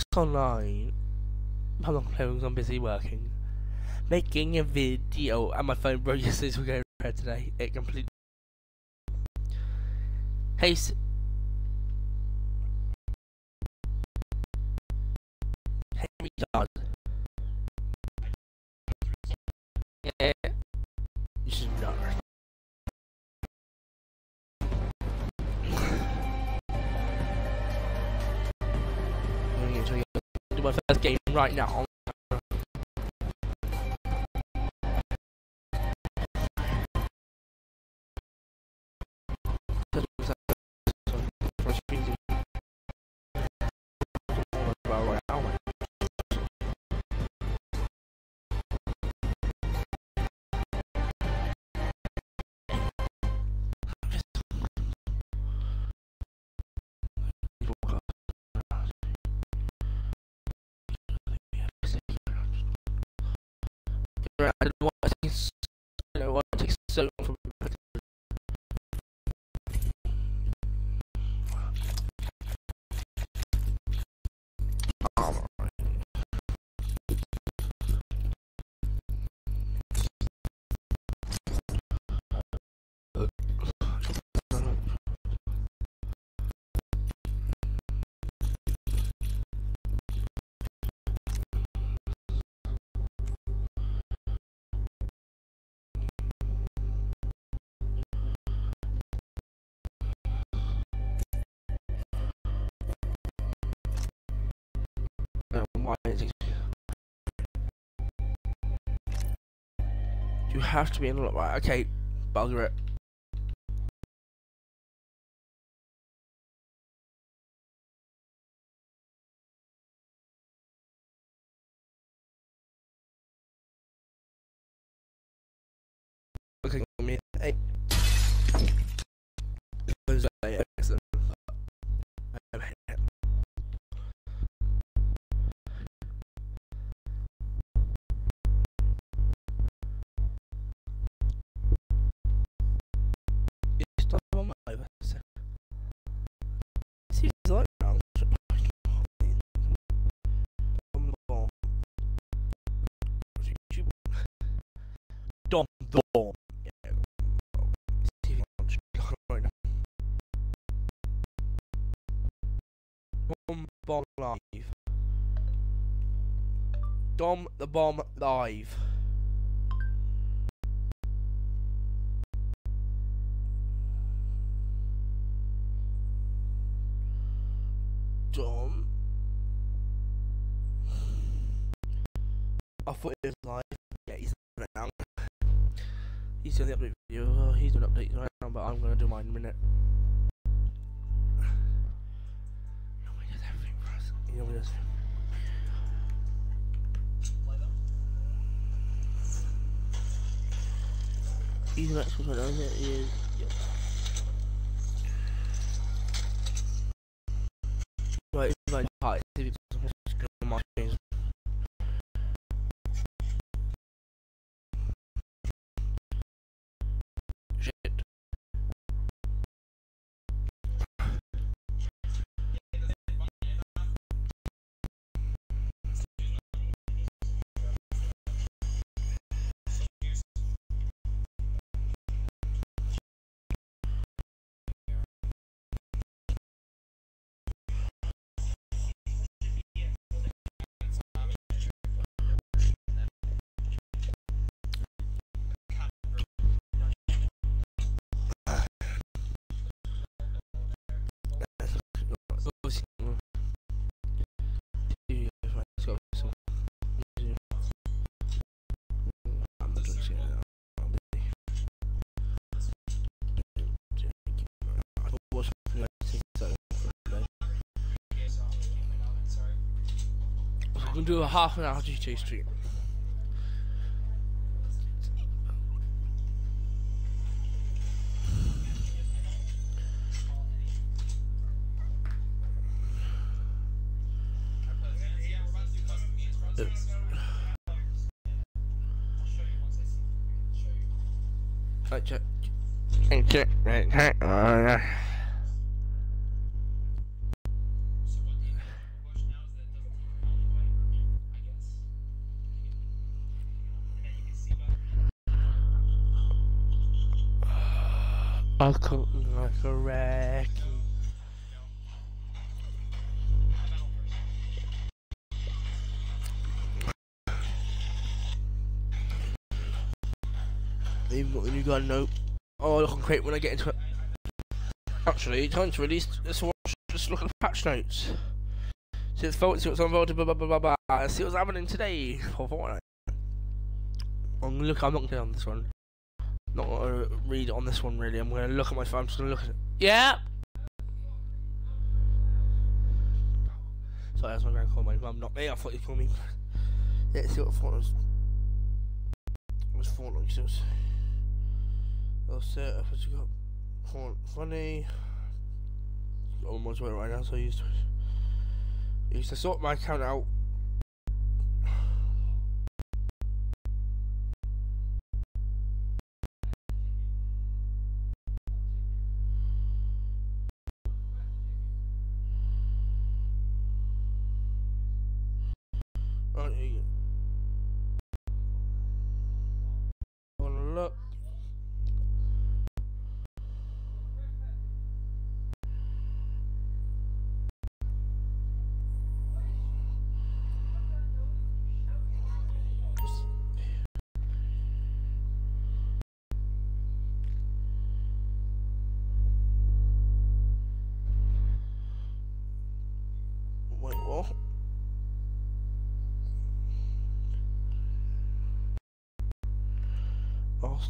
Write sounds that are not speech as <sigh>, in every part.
What's online? How long because I'm busy working. Making a video and my phone broke yesterday <laughs> so we're going to repair today. It completely Hey game right now. I don't know what You have to be in lot right. Okay, bugger it. Now. Dom Bomb Live. Dom the Bomb Live. Dom. I thought it was live. He's doing the update video. He's doing updates right now, but I'm gonna do mine in a minute. You know, he does everything for us. You know, he does. He's an actual one, isn't it? Yep. Right, it's my part. I'm gonna do a half an hour GTA stream. Right, check. Check, right, check. Like a wreck. Even got the new gun note. Oh, can create when I get into it. Actually, time to release. Let's watch. Just look at the patch notes. See what's voted. See what's unvoted. Blah blah blah blah blah. See what's happening today for Fortnite. I'm look. I'm not gonna on this one. Not gonna read on this one really. I'm gonna look at my phone. I'm just gonna look at it. Yeah. Sorry, that's my grand call my mum, not me. I thought you called me. Yeah, see what Fortnite was. It was Fortnite. So it was. I'll set up as you got funny. Almost went right now, so I used to I used to sort my account out.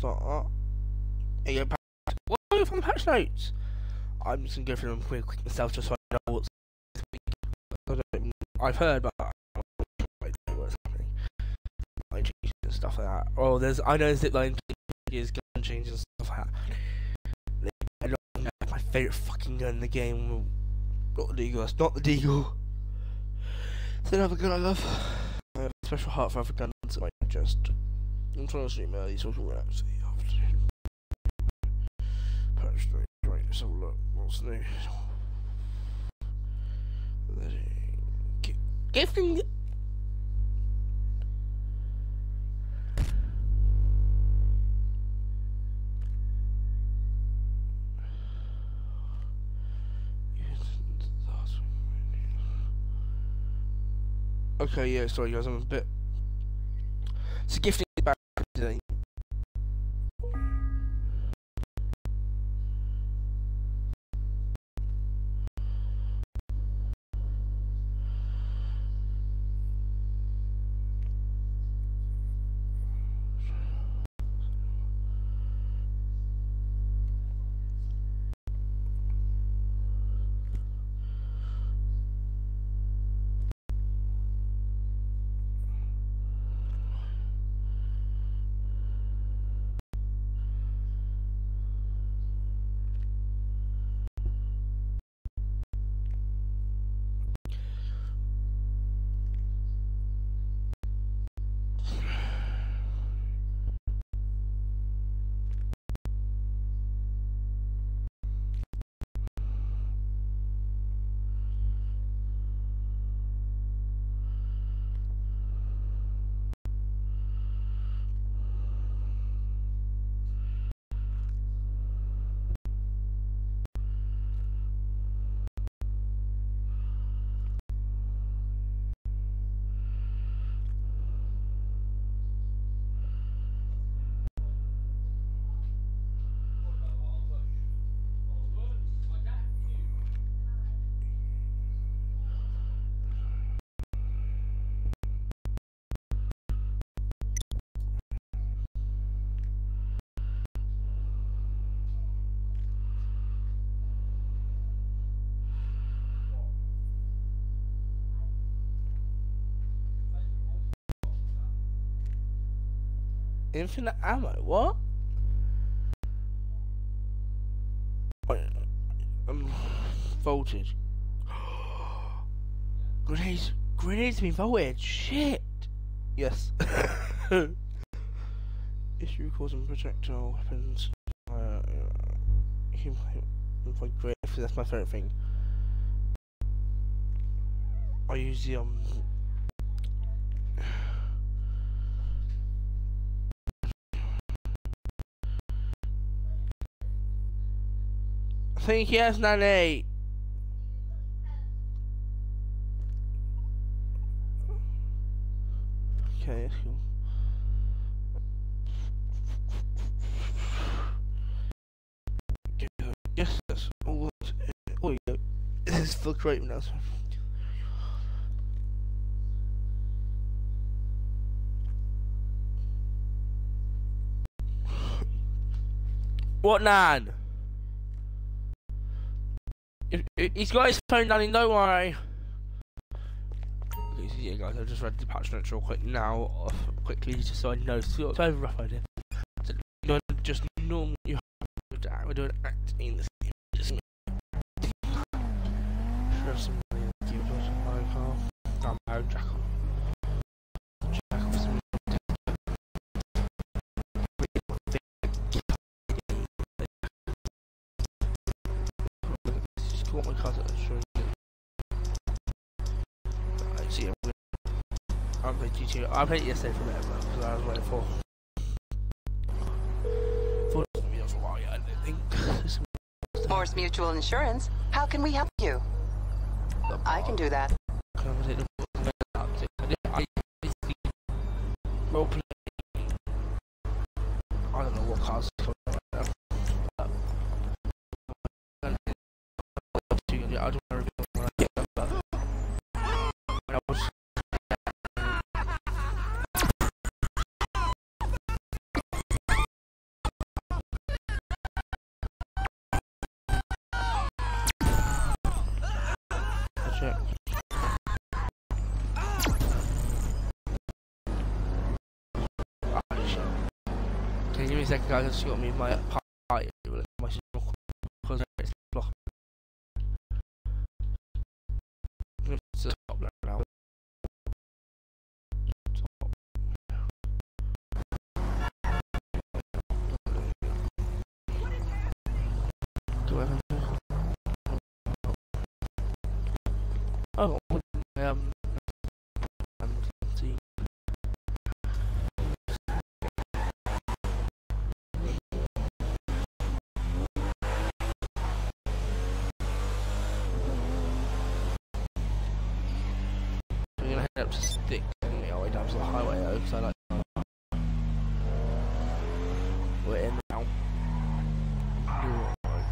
Start up. Hey, yo, what are you from the patch notes? I'm just gonna go through them quick, quick myself just so I know what's. I've heard, but I don't know what's happening. Line changes and stuff like that. Oh, there's I know zipline changes, gun changes and stuff like that. My favorite fucking gun in the game. Not the Deagle. It's not the Deagle. It's another gun I love. I have a special heart for other guns in my chest. I'm trying to stream early so I can relax the afternoon. Patch straight, right, let's have a look. What's new? Gifting. Okay, yeah, sorry guys, I'm a bit... It's a gifting Infinite ammo, what? Um, voltage. <gasps> grenades, grenades been voted. Shit. Yes. <laughs> Issue causing projectile weapons. Uh, great. That's my favorite thing. I use the um think yes, Nanny. Okay, that's cool. Yes, that's all. Oh, yeah. This is fluctuating now. So. What, Nan? He's got his phone, Nanny, don't worry. Yeah, guys, I just read the patch notes real quick now, quickly, just so I know. So, so I a rough idea. So, know, just normal, you have to, we're doing acting in this game. Just some my cards at the showing you. Right, so yeah, we're I played GTA. I played it yesterday for a bit because I was waiting for. For this video for a while, yeah, I didn't think. Mors Mutual Insurance. How can we help you? I can do that. I take the I I basically role play. I don't know what cards coming Shit. Can you give me a second, guys? I just got me my pie. Oh, um, up to Stick and the way down to the highway though, because I like. We're in now.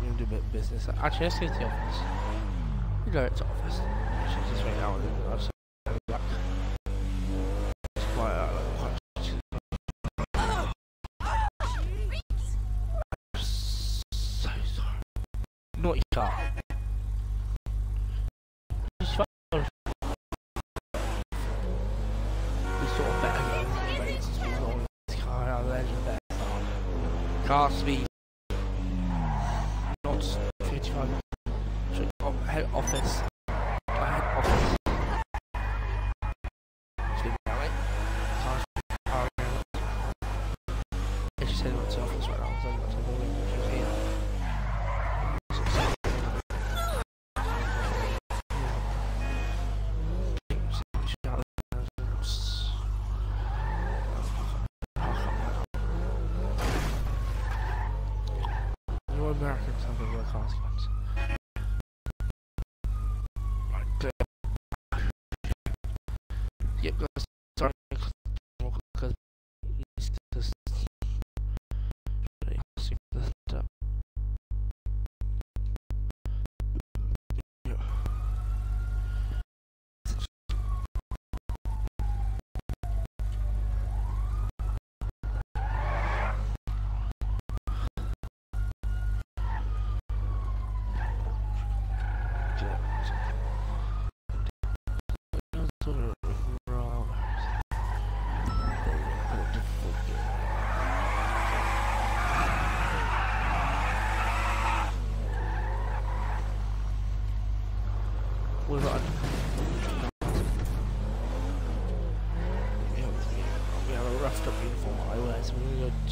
We're gonna do a bit of business. Actually, let's go to the office. We go to the office. Right now and just go back. It's quite, uh, like, quite I'm so sorry. Not your car. This car. Car speed. Not 55 so, oh, head she's heading up to the office right now. So I'm not to the here. So- so- yeah.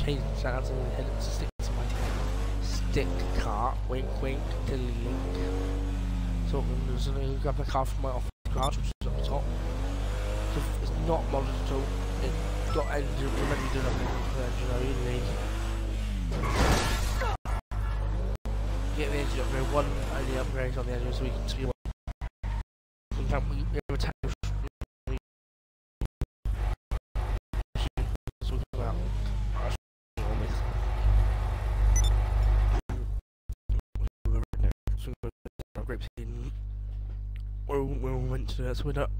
We're gonna the sounds and head to stick to my stick car. Wink, wink, dilly link. So I'm gonna grab the car from my office garage, which is the top. So it's not modded at all. It's got engine, remember you do nothing the engine, I really need. get the engine upgrade, one only upgrade on the engine so we can see what we can we have a tank got grapes in where We went to that's we're not.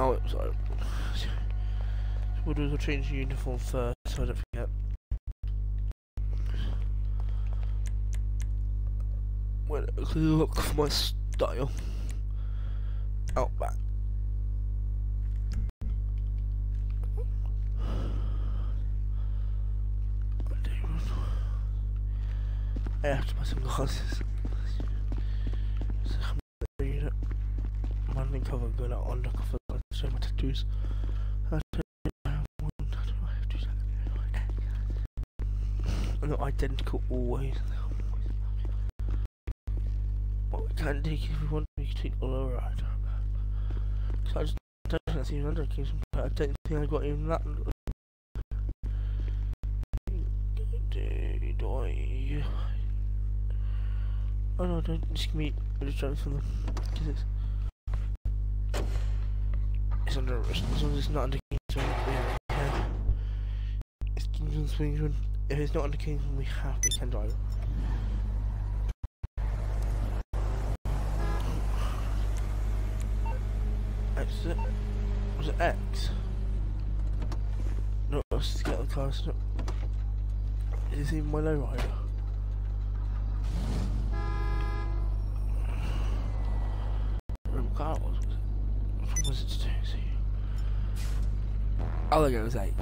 Oh, sorry. We'll do is change uniform first so I don't forget. Well, look for my style. Outback. I have to buy some glasses. Running cover going out undercover like show my tattoos. Not identical always. What we can do if we want we can take all over right. So I just don't see another case but I don't think I got even that I Oh no, don't just give me just trying for them. Cause it's it's under arrest. As long as it's not under Kingsman, we have It's Kingsman Swingman. If it's not under Kingsman, we have we can drive it. X? It? Was it X? No, let's just get the car. Is this even my low rider? car was? What was it? Oh, look, it 8.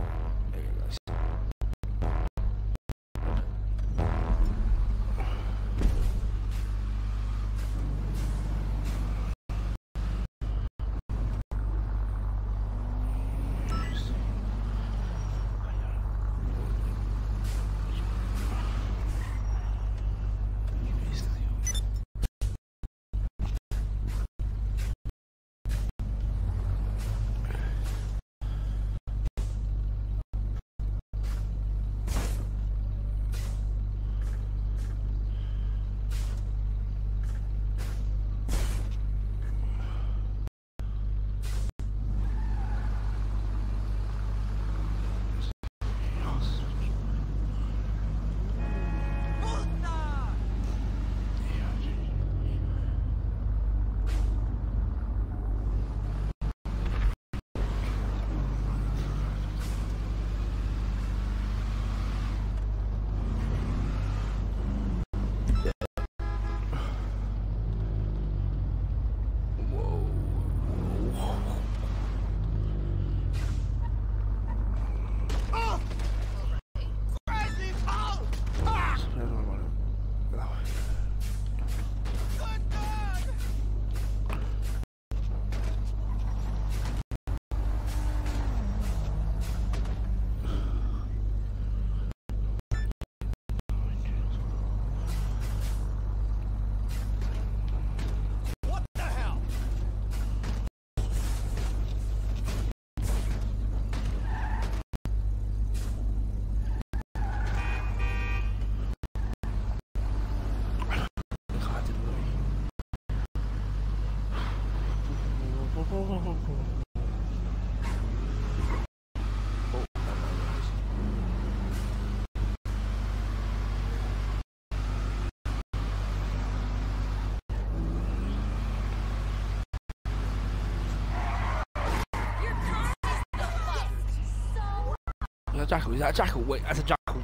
Jackal? Is that a jackal? Wait, that's a jackal.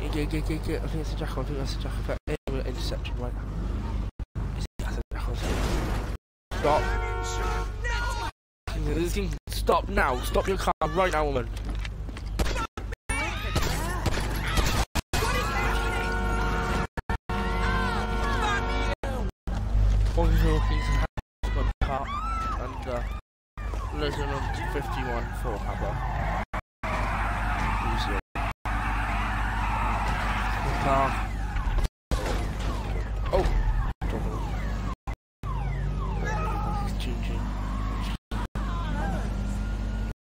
Yeah, yeah, yeah, yeah. I think it's a jackal. I think that's a jackal. But anyway, interception, right? That's a jackal. Stop. This thing, stop now. Stop your car right now, woman. Car and uh, listen on 51 for Habba. Car. Oh! Double. Changing.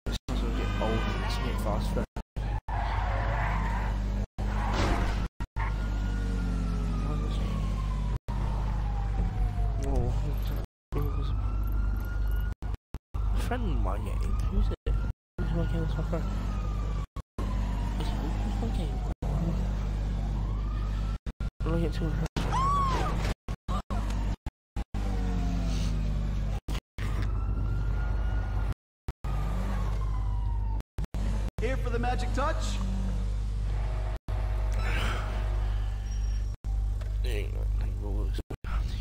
This doesn't get old, it's get faster. Friend mine getting. Who's it? Who's my game? My friend? Who's my game? I'm gonna get to a Here for the magic touch?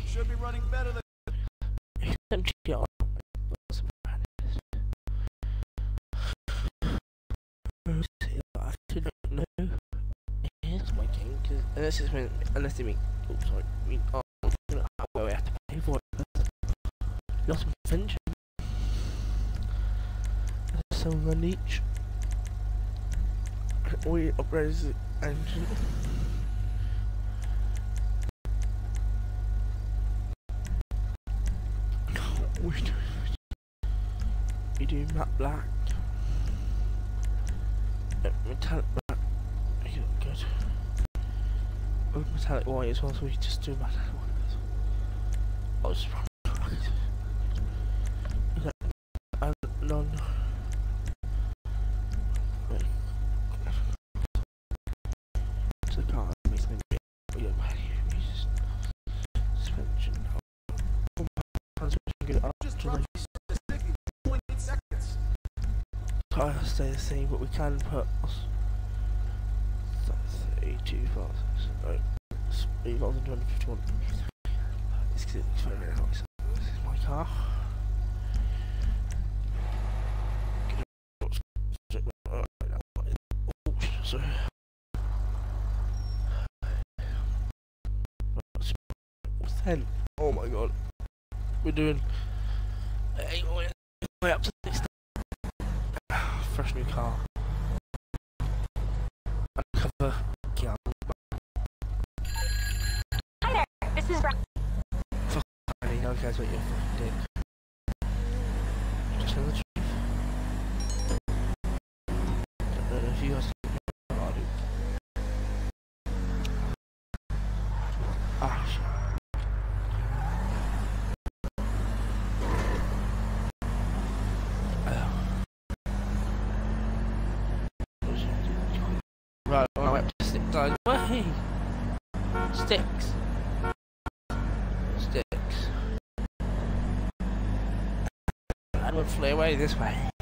Should be running better than. <laughs> Unless it's meant, unless they mean, oh sorry, mean, oh, well, we have to pay for it. Lost invention. Someone each. We upgrades the engine. We do. We do matte black. Metallic black. Yeah, good. Oh, metallic white as well, so we just do metallic white. Oh, uh, none? Man, suspension. Oh, transmission get up to drop the the sticky 0.8 seconds. tire stay the same, but we can put that's 82,000, right, 8,251. This is very nice. This is my car. Oh, sorry. Ten. Oh my god. We're doing. Hey, way up to 60. Fresh new car. This is mean, no cares what you're fucking dick. Just tell the truth. Don't if you do. Ah, shit. Right, I went to stick! Sticks. Fly away this way.